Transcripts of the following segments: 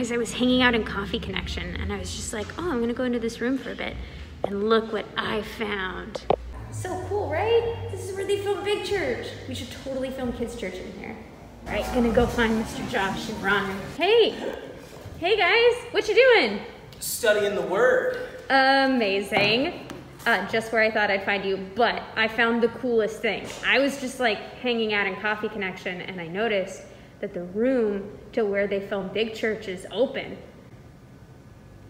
guys, I was hanging out in Coffee Connection and I was just like, oh, I'm gonna go into this room for a bit. And look what I found. So cool, right? This is where they film Big Church. We should totally film Kids Church in here. All right, gonna go find Mr. Josh and Ron. Hey, hey guys, what you doing? Studying the word. Amazing. Uh, just where I thought I'd find you, but I found the coolest thing. I was just like hanging out in Coffee Connection and I noticed that the room to where they film Big Church is open.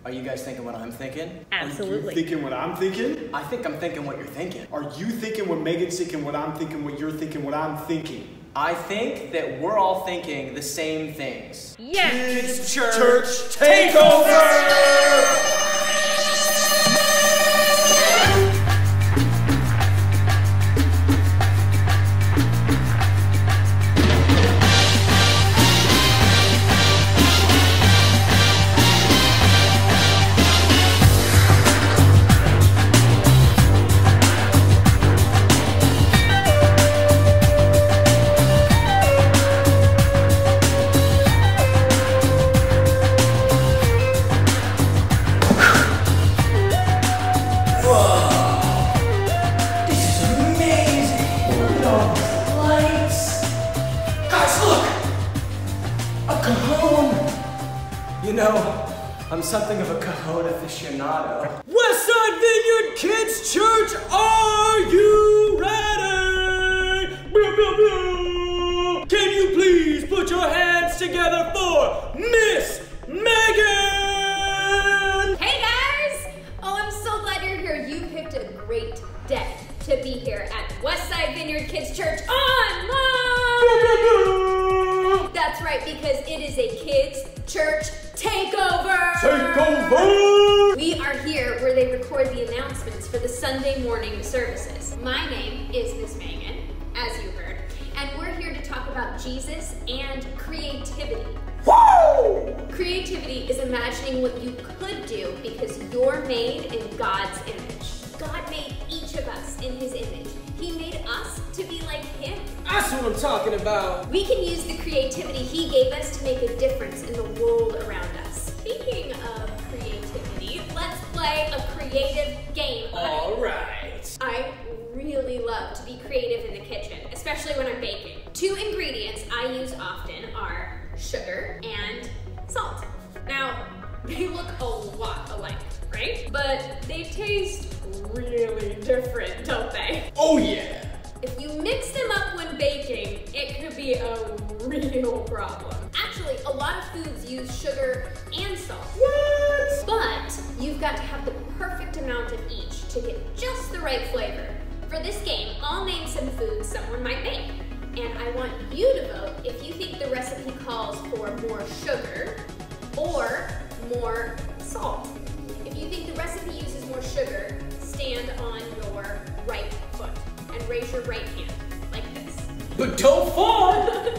Are you guys thinking what I'm thinking? Absolutely. Are you thinking what I'm thinking? I think I'm thinking what you're thinking. Are you thinking what Megan's thinking, what I'm thinking, what you're thinking, what I'm thinking? I think that we're all thinking the same things. yes! Church, Church takeover! Cajon aficionado. That's right, because it is a kids' church takeover! Takeover! We are here where they record the announcements for the Sunday morning services. My name is Miss Megan, as you heard, and we're here to talk about Jesus and creativity. Creativity is imagining what you could do because you're made in God's image. God made each of us in His image. He made us to be like Him. That's what I'm talking about. We can use the creativity He gave us to make a difference in the world around us. Speaking of creativity, let's play a creative game. All right. I really love to be creative in the kitchen, especially when I'm baking. Two ingredients I use often are sugar and salt. Now, they look a lot alike, right? But they taste really different, don't they? Oh yeah. If you mix them up when baking, it could be a real problem. Actually, a lot of foods use sugar and salt. What? But you've got to have the perfect amount of each to get just the right flavor. For this game, I'll name some foods someone might make. And I want you to vote if you think the recipe calls for more sugar or more salt. If you think the recipe uses But don't fall.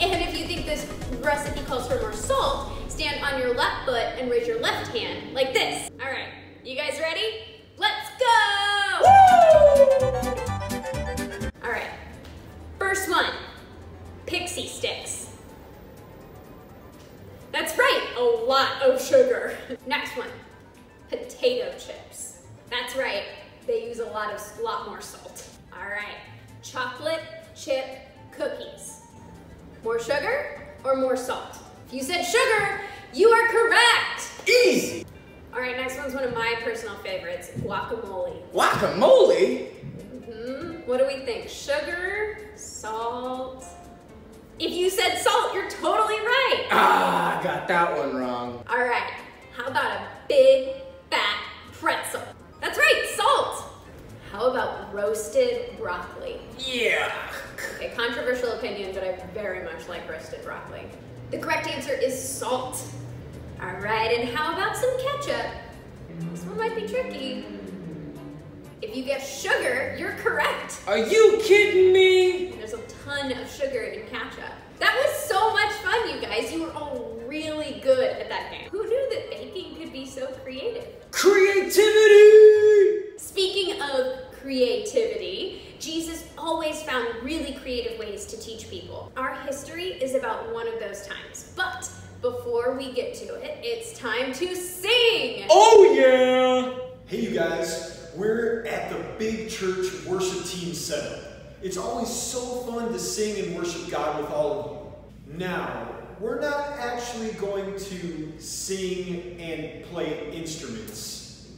And if you think this recipe calls for more salt, stand on your left foot and raise your left hand like this. All right, you guys ready? You are correct. Easy. All right, next one's one of my personal favorites, guacamole. Guacamole. Hmm, what do we think? Sugar, salt? If you said salt, you're totally right. Ah, I got that one wrong. All right, how about a big fat pretzel? That's right, salt. How about roasted broccoli? Yeah. Okay, controversial opinion, but I very much like roasted broccoli. The correct answer is salt. All right, and how about some ketchup? This one might be tricky. If you guess sugar, you're correct. Are you kidding me? There's a ton of sugar in ketchup. That was so much fun, you guys. You were all really good at that game. Who knew that baking could be so creative? Creativity. Speaking of creativity, Jesus always found really creative ways to teach people. Our history is about one of those times. But before we get to it, it's time to sing! Oh, yeah! Hey, you guys, we're at the Big Church Worship Team setup. It's always so fun to sing and worship God with all of you. Now, we're not actually going to sing and play instruments,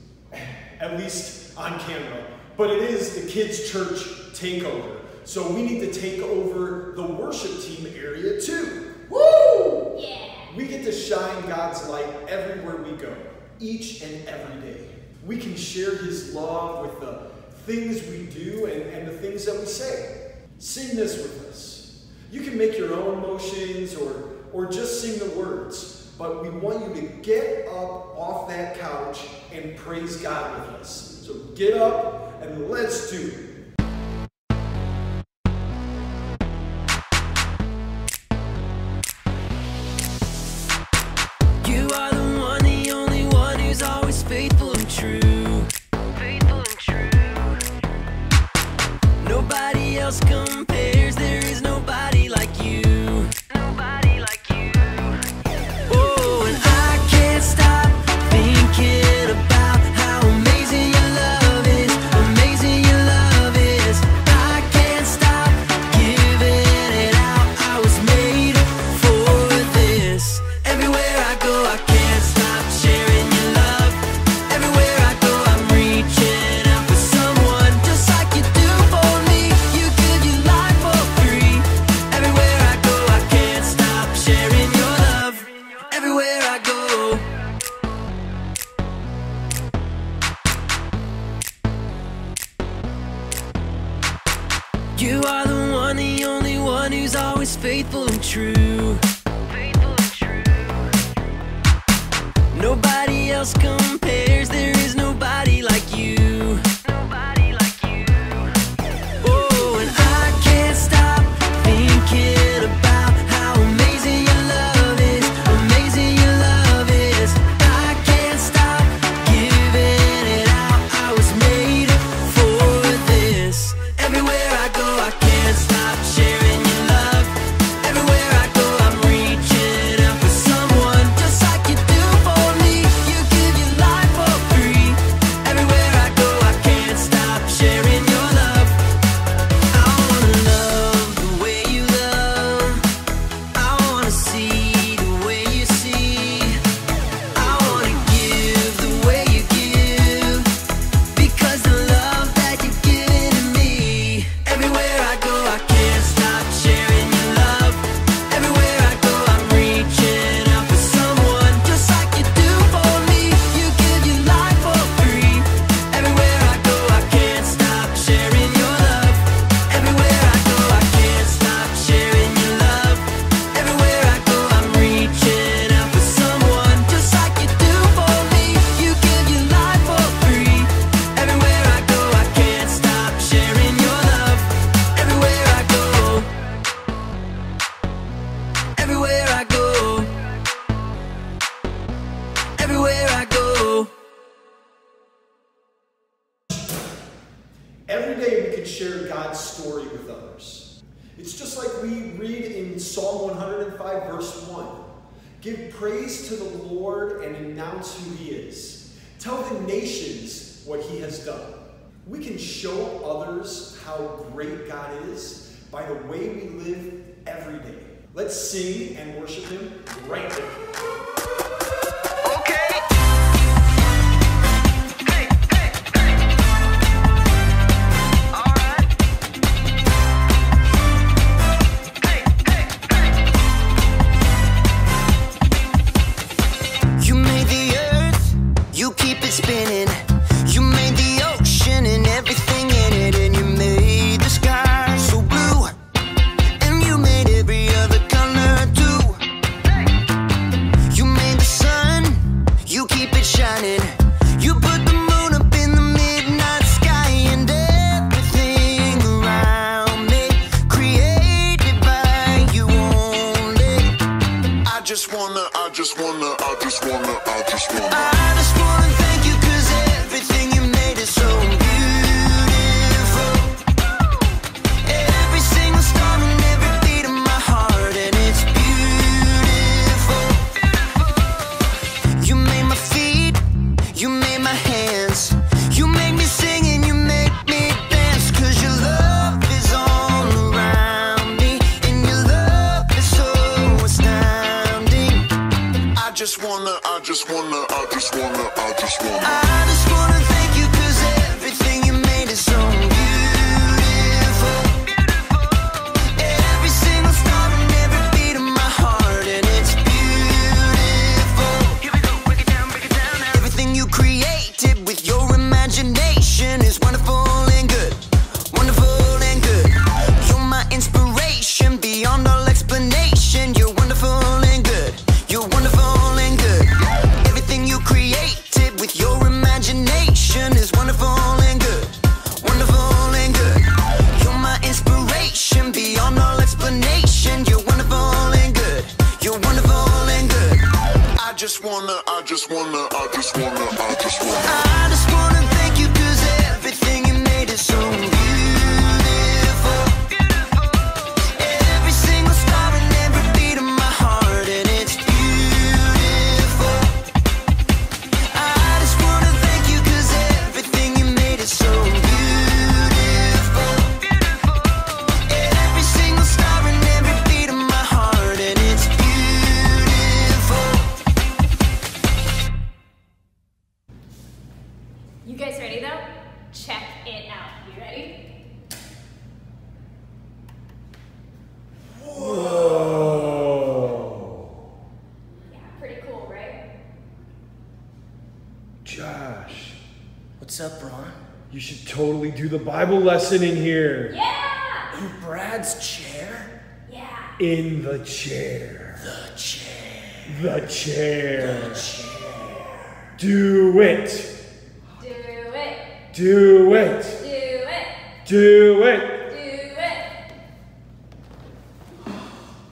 at least on camera, but it is the kids' church takeover. So we need to take over the worship team area too. Woo! Yeah. We get to shine God's light everywhere we go, each and every day. We can share His love with the things we do and, and the things that we say. Sing this with us. You can make your own motions or, or just sing the words, but we want you to get up off that couch and praise God with us. So get up and let's do it. just come else go. and announce who he is. Tell the nations what he has done. We can show others how great God is by the way we live every day. Let's sing and worship him right now. Should totally do the Bible lesson in here. Yeah! In Brad's chair? Yeah. In the chair. The chair. The chair. Chair. Do it. Do it. Do it. Do it. Do it. Do it.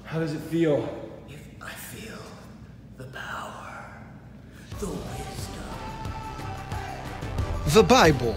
How does it feel? If I feel the power, the wisdom. The Bible.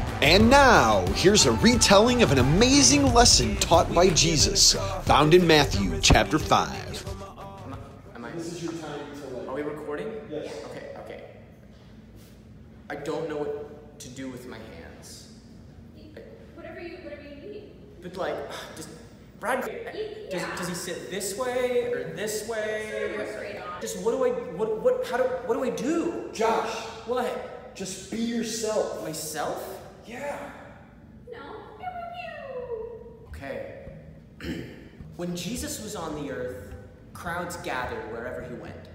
And now, here's a retelling of an amazing lesson taught by Jesus, found in Matthew chapter 5. Am I? This is your time to Are we recording? Yes. Okay, okay. I don't know what to do with my hands. Whatever you, whatever you need. But like, just Brad, does, does he sit this way or this way? Go straight on. Just what do I, what, what, how do, what do I do? Josh, What? just be yourself. Myself? Yeah. No. Pew, pew, pew. Okay. when Jesus was on the earth, crowds gathered wherever he went.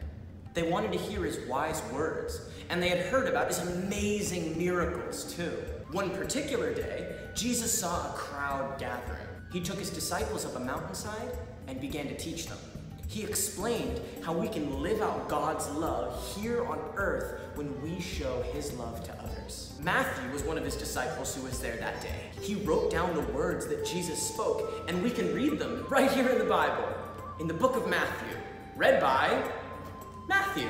They wanted to hear his wise words, and they had heard about his amazing miracles too. One particular day, Jesus saw a crowd gathering. He took his disciples up a mountainside and began to teach them. He explained how we can live out God's love here on earth when we show his love to others. Matthew was one of his disciples who was there that day. He wrote down the words that Jesus spoke, and we can read them right here in the Bible, in the book of Matthew, read by Matthew.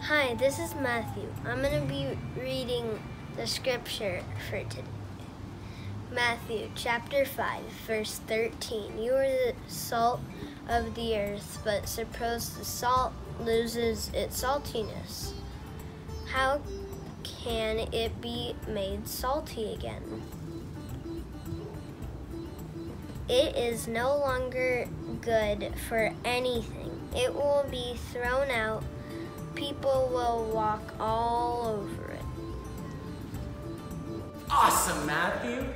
Hi, this is Matthew. I'm going to be reading the scripture for today. Matthew chapter 5, verse 13. You are the salt of the earth, but suppose the salt loses its saltiness. How can it be made salty again? It is no longer good for anything. It will be thrown out. People will walk all over it. Awesome, Matthew.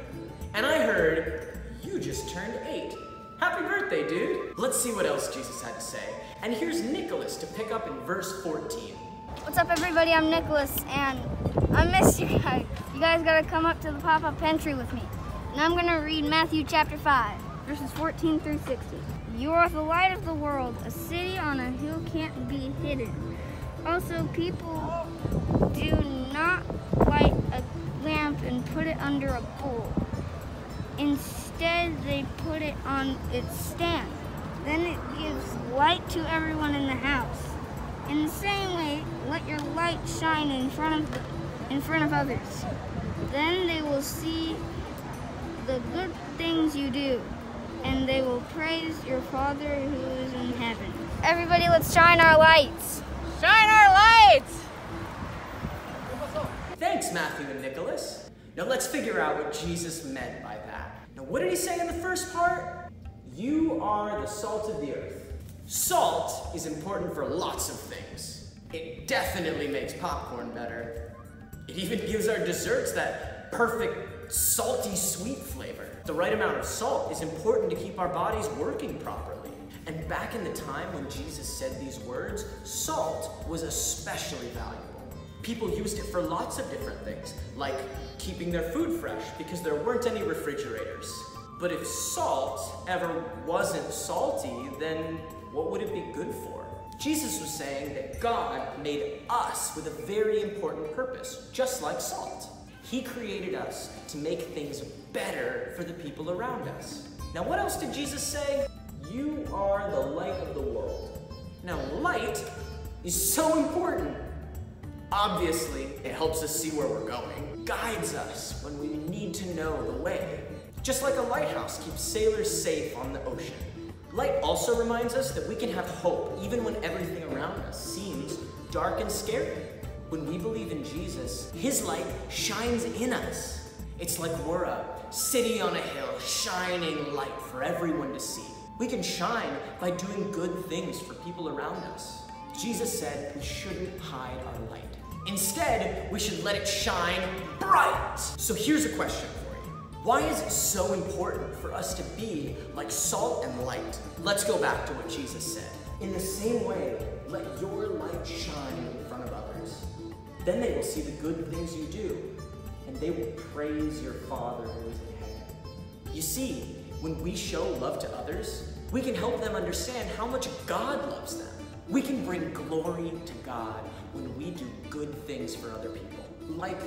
And I heard you just turned eight. Happy birthday, dude. Let's see what else Jesus had to say. And here's Nicholas to pick up in verse 14. What's up, everybody? I'm Nicholas, and I miss you guys. You guys gotta come up to the pop-up pantry with me. And I'm gonna read Matthew chapter 5, verses 14 through 16. You are the light of the world. A city on a hill can't be hidden. Also, people do not light a lamp and put it under a bowl. Instead, they put it on its stand. Then it gives light to everyone in the house. In the same way, let your light shine in front of the, in front of others. Then they will see the good things you do, and they will praise your Father who is in heaven. Everybody, let's shine our lights. Shine our lights! Thanks, Matthew and Nicholas. Now let's figure out what Jesus meant by that. What did he say in the first part? You are the salt of the earth. Salt is important for lots of things. It definitely makes popcorn better. It even gives our desserts that perfect salty sweet flavor. The right amount of salt is important to keep our bodies working properly. And back in the time when Jesus said these words, salt was especially valuable. People used it for lots of different things, like keeping their food fresh because there weren't any refrigerators. But if salt ever wasn't salty, then what would it be good for? Jesus was saying that God made us with a very important purpose, just like salt. He created us to make things better for the people around us. Now, what else did Jesus say? You are the light of the world. Now, light is so important. Obviously, it helps us see where we're going, guides us when we need to know the way. Just like a lighthouse keeps sailors safe on the ocean. Light also reminds us that we can have hope even when everything around us seems dark and scary. When we believe in Jesus, His light shines in us. It's like we're a city on a hill, shining light for everyone to see. We can shine by doing good things for people around us. Jesus said we shouldn't hide our light. Instead, we should let it shine bright. So here's a question for you. Why is it so important for us to be like salt and light? Let's go back to what Jesus said. In the same way, let your light shine in front of others. Then they will see the good things you do, and they will praise your Father who is in heaven. You see, when we show love to others, we can help them understand how much God loves them. We can bring glory to God when we do good things for other people. Like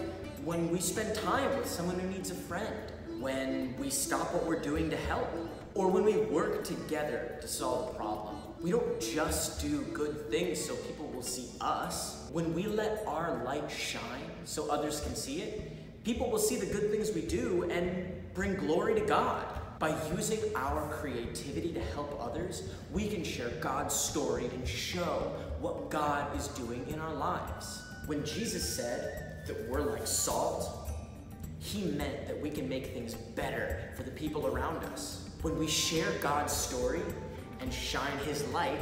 when we spend time with someone who needs a friend, when we stop what we're doing to help, or when we work together to solve a problem. We don't just do good things so people will see us. When we let our light shine so others can see it, people will see the good things we do and bring glory to God. By using our creativity to help others, we can share God's story and show what God is doing in our lives. When Jesus said that we're like salt, he meant that we can make things better for the people around us. When we share God's story and shine His light,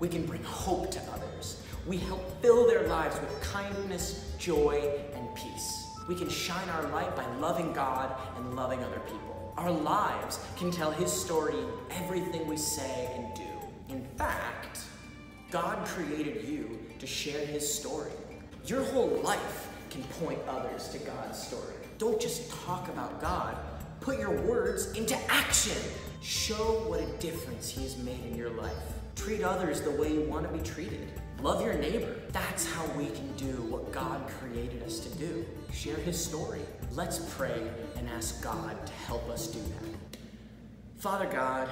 we can bring hope to others. We help fill their lives with kindness, joy, and peace. We can shine our light by loving God and loving other people. Our lives can tell His story in everything we say and do. In fact, God created you to share His story. Your whole life can point others to God's story. Don't just talk about God, put your words into action. Show what a difference He has made in your life. Treat others the way you want to be treated. Love your neighbor. That's how we can do what God created us to do. Share His story. Let's pray and ask God to help us do that. Father God,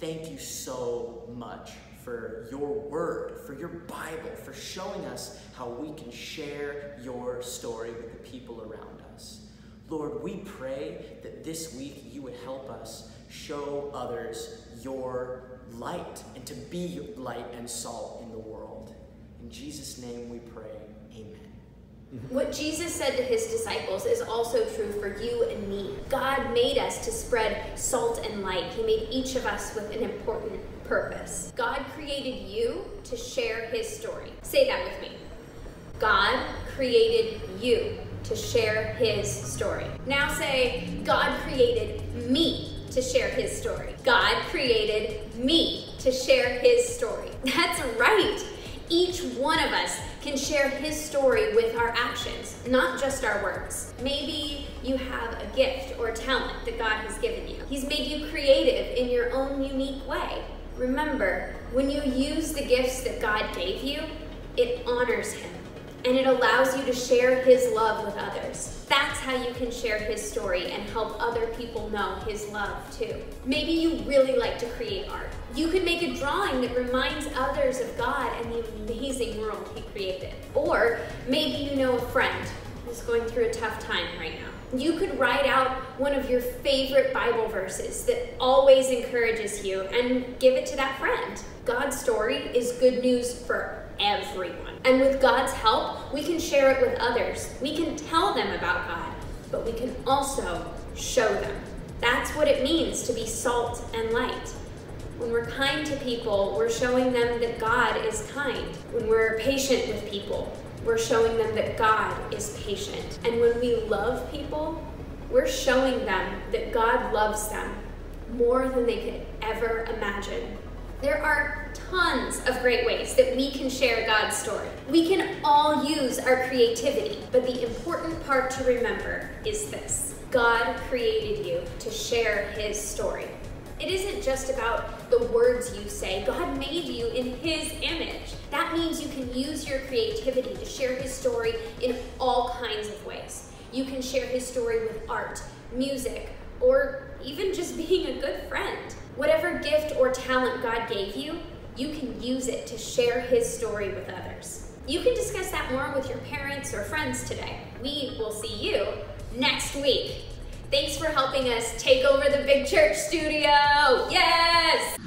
thank you so much for your word, for your Bible, for showing us how we can share your story with the people around us. Lord, we pray that this week you would help us show others your light and to be light and salt in the world. In Jesus' name we pray, amen. What Jesus said to his disciples is also true for you and me. God made us to spread salt and light. He made each of us with an important purpose. God created you to share his story. Say that with me. God created you to share his story. Now say, God created me to share his story. God created me to share his story. That's right. Each one of us can share his story with our actions, not just our words. Maybe you have a gift or talent that God has given you. He's made you creative in your own unique way. Remember, when you use the gifts that God gave you, it honors him and it allows you to share his love with others. That's how you can share his story and help other people know his love too. Maybe you really like to create art. You could make a drawing that reminds others of God and the amazing world he created. Or maybe you know a friend who is going through a tough time right now. You could write out one of your favorite Bible verses that always encourages you and give it to that friend. God's story is good news for everyone. And with God's help, we can share it with others. We can tell them about God, but we can also show them. That's what it means to be salt and light. When we're kind to people, we're showing them that God is kind. When we're patient with people, we're showing them that God is patient. And when we love people, we're showing them that God loves them more than they could ever imagine. There are tons of great ways that we can share God's story. We can all use our creativity, but the important part to remember is this God created you to share His story. It isn't just about the words you say. God made you in His image. That means you can use your creativity to share His story in all kinds of ways. You can share His story with art, music, or even just being a good friend. Whatever gift or talent God gave you, you can use it to share His story with others. You can discuss that more with your parents or friends today. We will see you next week. Thanks for helping us take over the Big Church studio. Yes!